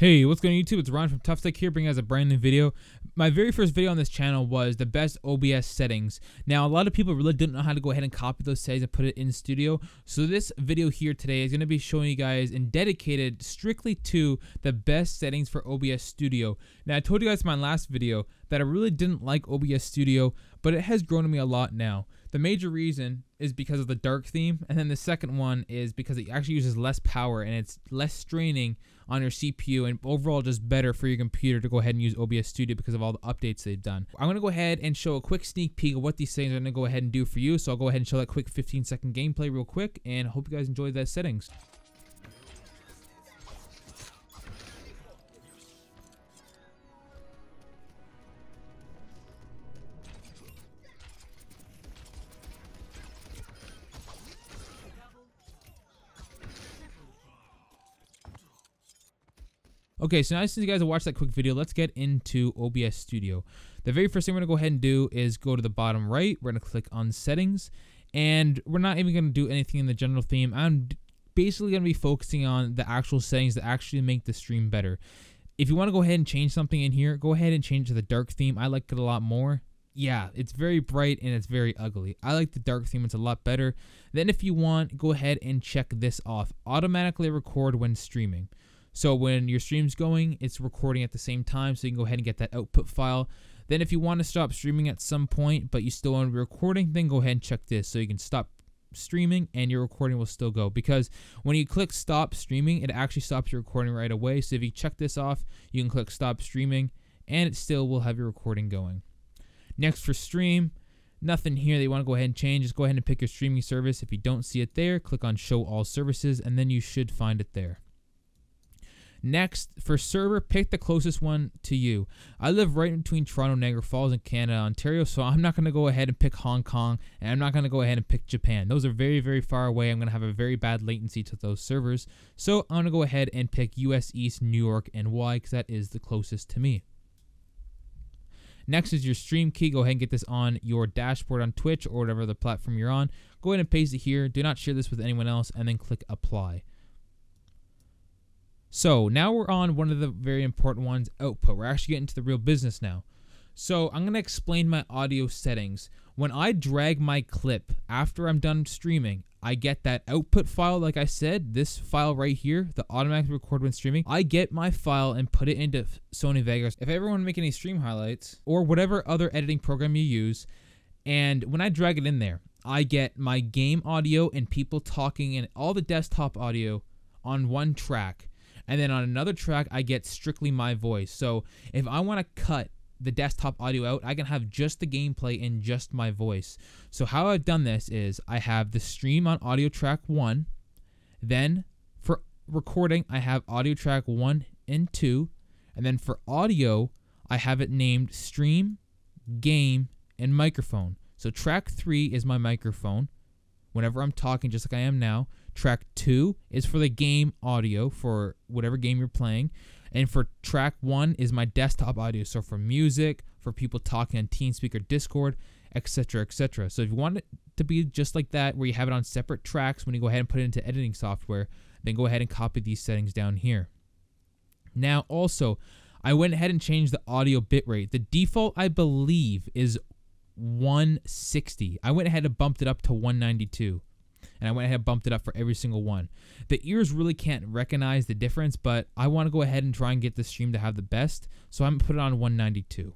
Hey, what's going on YouTube? It's Ron from TuFTECH here, bringing us a brand new video. My very first video on this channel was the best OBS settings. Now, a lot of people really didn't know how to go ahead and copy those settings and put it in Studio. So this video here today is going to be showing you guys and dedicated strictly to the best settings for OBS Studio. Now, I told you guys in my last video that I really didn't like OBS Studio, but it has grown on me a lot now. The major reason is because of the dark theme, and then the second one is because it actually uses less power and it's less straining on your CPU and overall just better for your computer to go ahead and use OBS Studio because of all the updates they've done. I'm going to go ahead and show a quick sneak peek of what these things are going to go ahead and do for you. So I'll go ahead and show that quick 15 second gameplay real quick and hope you guys enjoy the settings. Okay, so now since you guys have watched that quick video, let's get into OBS Studio. The very first thing we're to go ahead and do is go to the bottom right. We're to click on Settings, and we're not even going to do anything in the general theme. I'm basically going to be focusing on the actual settings that actually make the stream better. If you want to go ahead and change something in here, go ahead and change to the dark theme. I like it a lot more. Yeah, it's very bright and it's very ugly. I like the dark theme, it's a lot better. Then if you want, go ahead and check this off. Automatically record when streaming. So when your stream's going, it's recording at the same time, so you can go ahead and get that output file. Then if you want to stop streaming at some point, but you still want to be recording, then go ahead and check this. So you can stop streaming and your recording will still go. Because when you click stop streaming it actually stops your recording right away. So if you check this off you can click stop streaming and it still will have your recording going. Next for stream nothing here that you want to go ahead and change. Just go ahead and pick your streaming service. If you don't see it there click on show all services and then you should find it there Next, for server, pick the closest one to you. I live right in between Toronto, Niagara Falls, and Canada, Ontario, so I'm not going to go ahead and pick Hong Kong, and I'm not going to go ahead and pick Japan. Those are very, very far away. I'm going to have a very bad latency to those servers. So I'm going to go ahead and pick US East, New York, and Y, because that is the closest to me. Next is your stream key. Go ahead and get this on your dashboard on Twitch or whatever the platform you're on. Go ahead and paste it here. Do not share this with anyone else, and then click apply. So now we're on one of the very important ones, output. We're actually getting to the real business now. So I'm going to explain my audio settings. When I drag my clip after I'm done streaming, I get that output file, like I said, this file right here, the automatic record when streaming. I get my file and put it into Sony Vegas. If I ever want to make any stream highlights or whatever other editing program you use, and when I drag it in there, I get my game audio and people talking and all the desktop audio on one track and then on another track, I get strictly my voice. So if I want to cut the desktop audio out, I can have just the gameplay and just my voice. So how I've done this is I have the stream on audio track 1. Then for recording, I have audio track 1 and 2. And then for audio, I have it named stream, game, and microphone. So track 3 is my microphone whenever I'm talking just like I am now. Track two is for the game audio for whatever game you're playing. And for track one is my desktop audio. So for music, for people talking on TeamSpeak or Discord, etc., etc. So if you want it to be just like that, where you have it on separate tracks when you go ahead and put it into editing software, then go ahead and copy these settings down here. Now, also, I went ahead and changed the audio bitrate. The default, I believe, is 160. I went ahead and bumped it up to 192 and I went ahead and bumped it up for every single one. The ears really can't recognize the difference, but I want to go ahead and try and get the stream to have the best, so I'm going to put it on 192.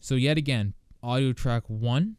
So yet again, audio track 1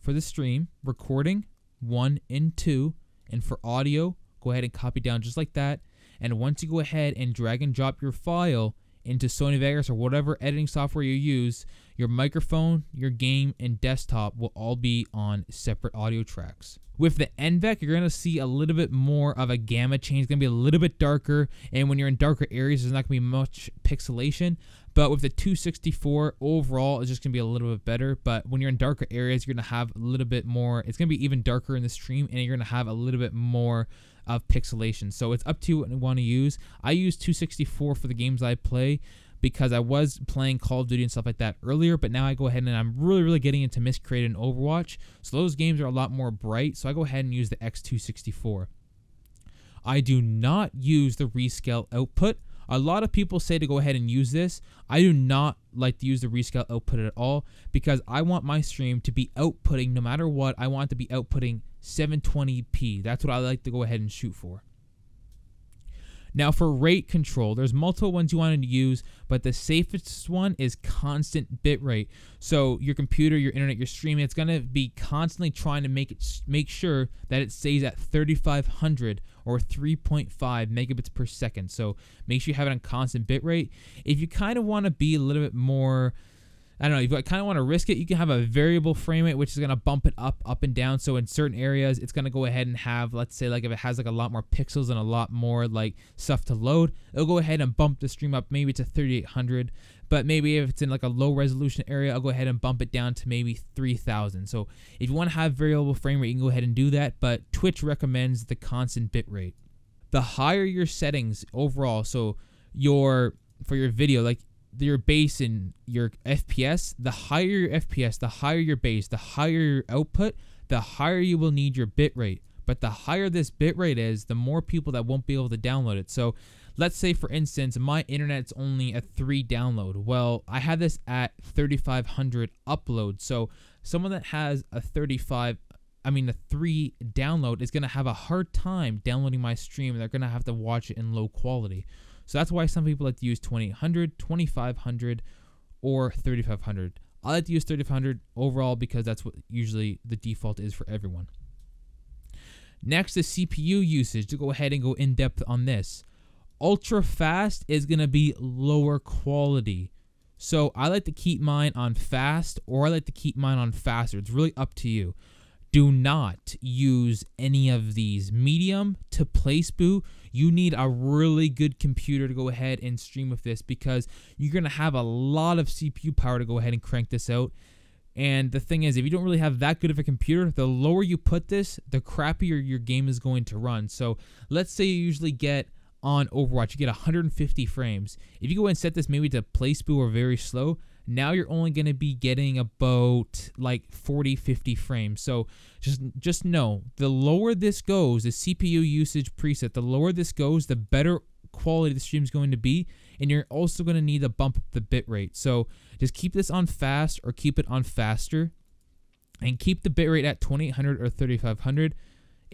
for the stream, recording 1 and 2, and for audio, go ahead and copy down just like that. And once you go ahead and drag and drop your file into Sony Vegas or whatever editing software you use, your microphone, your game, and desktop will all be on separate audio tracks. With the NVENC, you're to see a little bit more of a gamma change. It's to be a little bit darker, and when you're in darker areas, there's not to be much pixelation. But with the 264, overall, it's just to be a little bit better. But when you're in darker areas, you're to have a little bit more. It's to be even darker in the stream, and you're to have a little bit more of pixelation. So it's up to you what you want to use. I use 264 for the games I play because I was playing Call of Duty and stuff like that earlier, but now I go ahead and I'm really, really getting into Miscreate and Overwatch. So those games are a lot more bright, so I go ahead and use the X264. I do not use the rescale output. A lot of people say to go ahead and use this. I do not like to use the rescale output at all because I want my stream to be outputting no matter what. I want to be outputting 720p. That's what I like to go ahead and shoot for. Now for rate control, there's multiple ones you want to use, but the safest one is constant bitrate. So your computer, your internet, your streaming, it's gonna be constantly trying to make it make sure that it stays at 3500 or 3.5 megabits per second. So make sure you have it on constant bitrate. If you kind of want to be a little bit more I don't know, if you kind of want to risk it, you can have a variable frame rate, which is going to bump it up, up and down. So in certain areas, it's going to go ahead and have, let's say, like if it has like a lot more pixels and a lot more like stuff to load, it'll go ahead and bump the stream up maybe to 3800. But maybe if it's in like a low resolution area, I'll go ahead and bump it down to maybe 3000. So if you want to have variable frame rate, you can go ahead and do that. But Twitch recommends the constant bit rate. The higher your settings overall, so your for your video, like your base and your FPS, the higher your FPS, the higher your base, the higher your output, the higher you will need your bit rate. But the higher this bit rate is, the more people that won't be able to download it. So let's say for instance, my internet's only a 3 download. Well, I have this at 3500 upload. So someone that has a 35 I mean, a 3 download is going to have a hard time downloading my stream they're going to have to watch it in low quality. So that's why some people like to use 2800, 2500, or 3500. I like to use 3500 overall because that's what usually the default is for everyone. Next is CPU usage. To go ahead and go in depth on this. Ultra fast is going to be lower quality. So I like to keep mine on fast or I like to keep mine on faster. It's really up to you do not use any of these. Medium to placebo, you need a really good computer to go ahead and stream with this because you're going to have a lot of CPU power to go ahead and crank this out. And the thing is, if you don't really have that good of a computer, the lower you put this, the crappier your game is going to run. So let's say you usually get on Overwatch, you get 150 frames. If you go and set this maybe to placebo or very slow, now you're only going to be getting about like 40 50 frames. So just just know the lower this goes the cpu usage preset the lower this goes the better quality the stream is going to be and you're also going to need to bump up the bit rate so just keep this on fast or keep it on faster and keep the bit rate at 2800 or 3500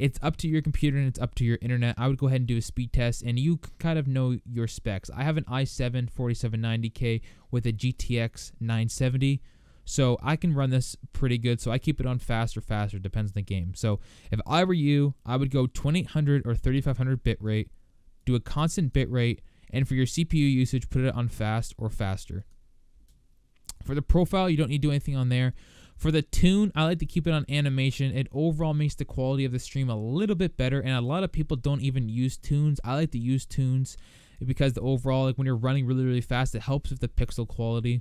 it's up to your computer and it's up to your internet. I would go ahead and do a speed test and you kind of know your specs. I have an i7 4790K with a GTX 970. So I can run this pretty good. So I keep it on fast or faster, depends on the game. So if I were you, I would go 2800 or 3500 bit rate, do a constant bit rate, and for your CPU usage, put it on fast or faster. For the profile, you don't need to do anything on there. For the tune, I like to keep it on animation. It overall makes the quality of the stream a little bit better, and a lot of people don't even use tunes. I like to use tunes because the overall, like when you're running really, really fast, it helps with the pixel quality.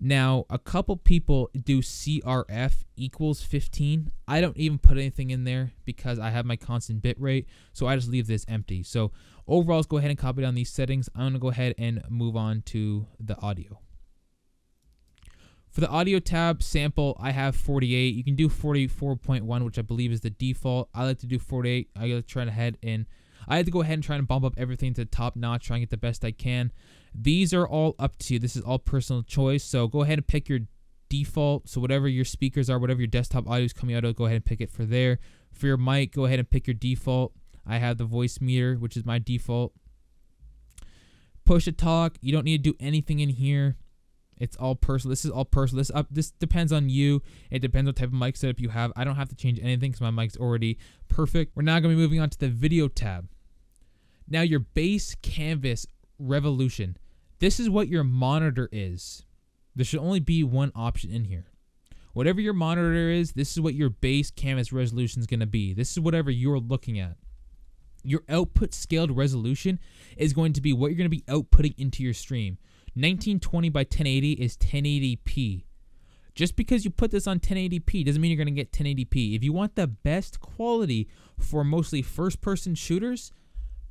Now, a couple people do CRF equals 15. I don't even put anything in there because I have my constant bit rate, so I just leave this empty. So overall, let's go ahead and copy down these settings. I'm going to go ahead and move on to the audio. For the audio tab sample, I have 48. You can do 44.1, which I believe is the default. I like to do 48. I like to try to head in. I had to go ahead and try and bump up everything to the top notch, try and get the best I can. These are all up to you. This is all personal choice. So go ahead and pick your default. So whatever your speakers are, whatever your desktop audio is coming out of, go ahead and pick it for there. For your mic, go ahead and pick your default. I have the VoiceMeeter, which is my default. Push to talk. You don't need to do anything in here. It's all personal. This is all personal. This up. This depends on you. It depends what type of mic setup you have. I don't have to change anything because my mic's already perfect. We're now gonna be moving on to the video tab. Now your base canvas resolution. This is what your monitor is. There should only be one option in here. Whatever your monitor is, this is what your base canvas resolution is going to be. This is whatever you're looking at. Your output scaled resolution is going to be what you're going to be outputting into your stream. 1920 by 1080 is 1080p. Just because you put this on 1080p doesn't mean you're going to get 1080p. If you want the best quality for mostly first person shooters,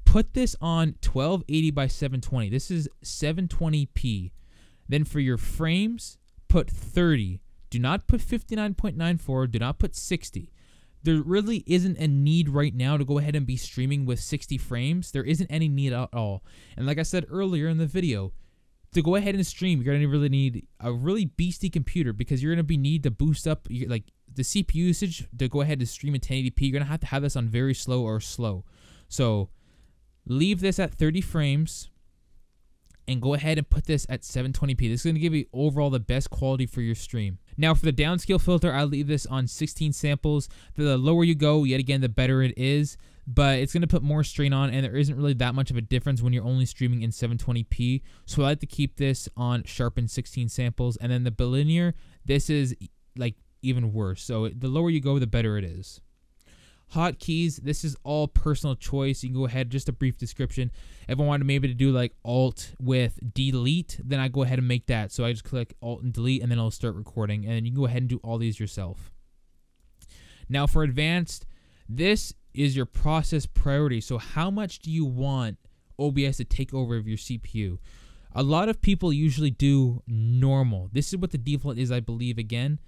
put this on 1280 by 720. This is 720p. Then for your frames, put 30. Do not put 59.94. Do not put 60. there really isn't a need right now to go ahead and be streaming with 60 frames. There isn't any need at all. And like I said earlier in the video, to go ahead and stream, you're gonna really need a really beasty computer because you're gonna be need to boost up your, like the CPU usage to go ahead and stream in 1080p. You're gonna have to have this on very slow or slow. So leave this at 30 frames and go ahead and put this at 720p. This is to give you overall the best quality for your stream. Now for the downscale filter, I leave this on 16 samples. The lower you go, yet again, the better it is. But it's going to put more strain on, and there isn't really that much of a difference when you're only streaming in 720p. So I like to keep this on sharpened 16 samples. And then the bilinear, this is like even worse. So the lower you go, the better it is. Hotkeys, this is all personal choice. You can go ahead, just a brief description. If I wanted maybe to do like Alt with delete, then I go ahead and make that. So I just click Alt and delete, and then I'll start recording. And you can go ahead and do all these yourself. Now for advanced, this is your process priority. So how much do you want OBS to take over of your CPU? A lot of people usually do normal. This is what the default is, I believe, again.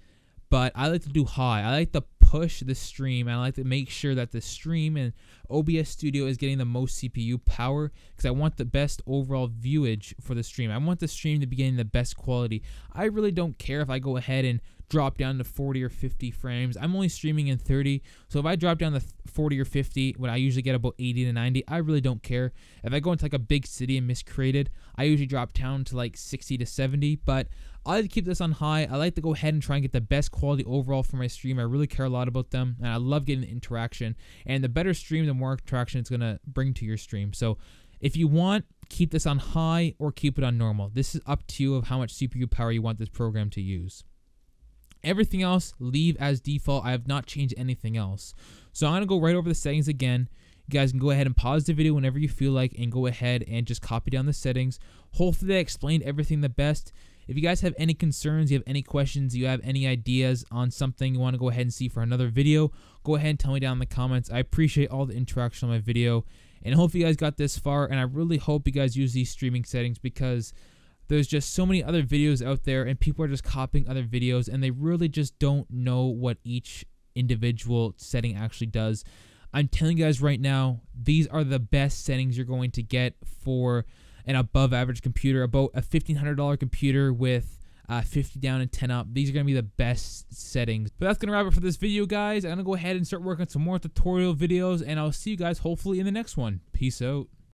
But I like to do high. I like to push the stream I like to make sure that the stream and OBS Studio is getting the most CPU power because I want the best overall viewage for the stream. I want the stream to be getting the best quality. I really don't care if I go ahead and drop down to 40 or 50 frames. I'm only streaming in 30, so if I drop down to 40 or 50, when I usually get about 80 to 90, I really don't care. If I go into like a big city and miscreated, I usually drop down to like 60 to 70, but I like to keep this on high. I like to go ahead and try and get the best quality overall for my stream. I really care a lot about them, and I love getting the interaction. And the better stream, the more interaction it's going to bring to your stream. So if you want, keep this on high or keep it on normal. This is up to you of how much CPU power you want this program to use. Everything else, leave as default. I have not changed anything else. So I'm going to go right over the settings again. You guys can go ahead and pause the video whenever you feel like and go ahead and just copy down the settings. Hopefully I explained everything the best. If you guys have any concerns, you have any questions, you have any ideas on something you want to go ahead and see for another video, go ahead and tell me down in the comments. I appreciate all the interaction on my video. And I hope you guys got this far. And I really hope you guys use these streaming settings because there's just so many other videos out there and people are just copying other videos and they really just don't know what each individual setting actually does. I'm telling you guys right now, these are the best settings you're going to get for an above average computer, about a $1,500 computer with uh, 50 down and 10 up. These are going to be the best settings. But that's going to wrap it for this video, guys. I'm going to go ahead and start working on some more tutorial videos, and I'll see you guys hopefully in the next one. Peace out.